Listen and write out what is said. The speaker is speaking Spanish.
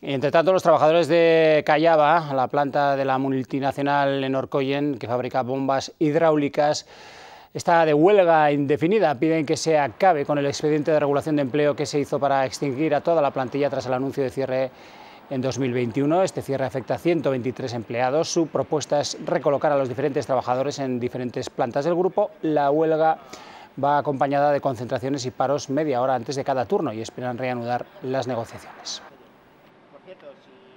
Entre tanto, los trabajadores de Callaba, la planta de la multinacional en Orcoyen, que fabrica bombas hidráulicas, está de huelga indefinida. Piden que se acabe con el expediente de regulación de empleo que se hizo para extinguir a toda la plantilla tras el anuncio de cierre en 2021. Este cierre afecta a 123 empleados. Su propuesta es recolocar a los diferentes trabajadores en diferentes plantas del grupo. La huelga va acompañada de concentraciones y paros media hora antes de cada turno y esperan reanudar las negociaciones. કેટલો છે.